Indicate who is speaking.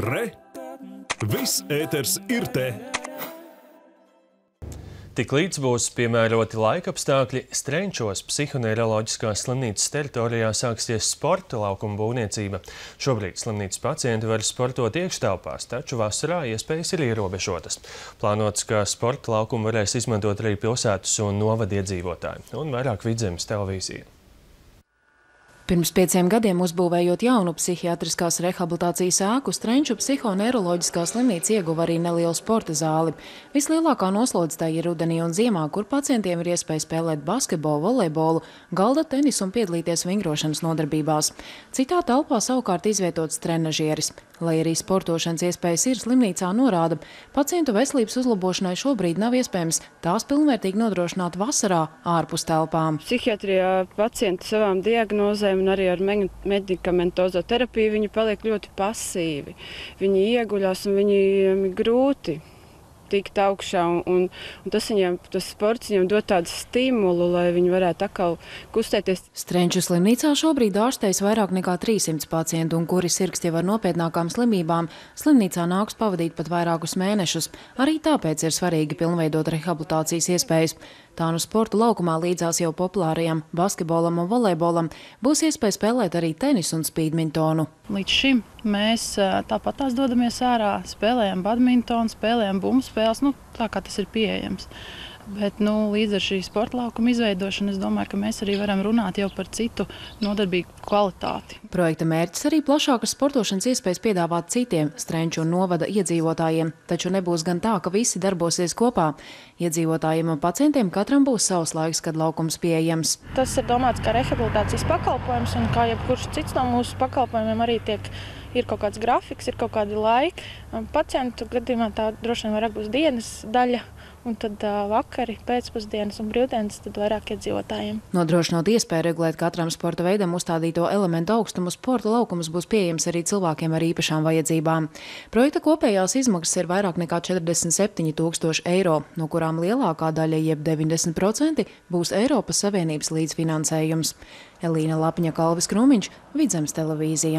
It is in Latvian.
Speaker 1: Re! Viss ēters ir te!
Speaker 2: Tik līdz būs piemēroti laikapstākļi, Strenčos psihoneiroloģiskās slimnīcas teritorijā sāksies sporta laukuma būvniecība. Šobrīd slimnīcas pacienti var sportot iekštelpās, taču vasarā iespējas ir ierobežotas. Plānots, ka sporta laukumu varēs izmantot arī pilsētas un novadiedzīvotāji un vairāk vidzemes televīzija.
Speaker 3: Pirms pieciem gadiem uzbūvējot jaunu psihiatriskās rehabilitācijas ēku, Strenču psihoneiroloģiskā slimnīca ieguva arī nelielu sporta zāli. Vislielākā noslodze tā ir rudenī un ziemā, kur pacientiem ir iespēja spēlēt basketbolu, volejbolu, galda tenisu un piedalīties vingrošanas nodarbībās. Citā telpā savukārt izvietots trenažieris. Lai arī sportošanas iespējas ir, slimnīcā norāda, pacientu veselības uzlabošanai šobrīd nav iespējams tās pilnvērtīgi nodrošināt vasarā ārpus telpām.
Speaker 4: Psihiatrijā pacienti savām diagnozēm un arī ar medikamentozo terapiju viņi paliek ļoti pasīvi. Viņi ieguļās un viņiem ir grūti tikt augšā. Un, un, un tas viņiem, tas sports viņiem dod tādu stimulu, lai viņi varētu atkal kustēties.
Speaker 3: Strenču slimnīcā šobrīd ārstējas vairāk nekā 300 pacientu, un kuri sirgst jau ar nopietnākām slimībām, slimnīcā nāks pavadīt pat vairākus mēnešus. Arī tāpēc ir svarīgi pilnveidot rehabilitācijas iespējas. Tā nu sporta laukumā līdzās jau populārajam basketbolam un volejbolam būs iespēja spēlēt arī tenisu un spīdmintonu.
Speaker 5: Līdz šim mēs tāpat tās dodamies ārā, spēlējam badmintonu, spēlējam bumbu spēles, nu, tā kā tas ir pieejams. Bet nu, līdz ar šī sporta laukuma izveidošanu, es domāju, ka mēs arī varam runāt jau par citu nodarbīgu kvalitāti.
Speaker 3: Projekta mērķis arī plašākas sportošanas iespējas piedāvāt citiem Strenču un novada iedzīvotājiem, taču nebūs gan tā, ka visi darbosies kopā. Iedzīvotājiem un pacientiem katram būs savs laiks, kad laukums pieejams.
Speaker 6: Tas ir domāts kā rehabilitācijas pakalpojums, un kā jebkurš cits no mūsu pakalpojumiem arī tiek ir kaut kāds grafiks, ir kaut kādi laiki. Pacientu gadījumā tā droši vien vairāk būs dienas daļa un tad uh, vakari, pēcpusdienas un brīvdienas tad vairāk iedzīvotājiem.
Speaker 3: Nodrošinot iespēju regulēt katram sporta veidam uzstādīto elementu augstumu, sporta laukums būs pieejams arī cilvēkiem ar īpašām vajadzībām. Projekta kopējās izmaksas ir vairāk nekā 47 tūkstoši eiro, no kurām lielākā daļa, jeb 90%, būs Eiropas Savienības līdzfinansējums. Elīna Lapiņa Kalvis Krūmiņš, Vidzemes televīzija.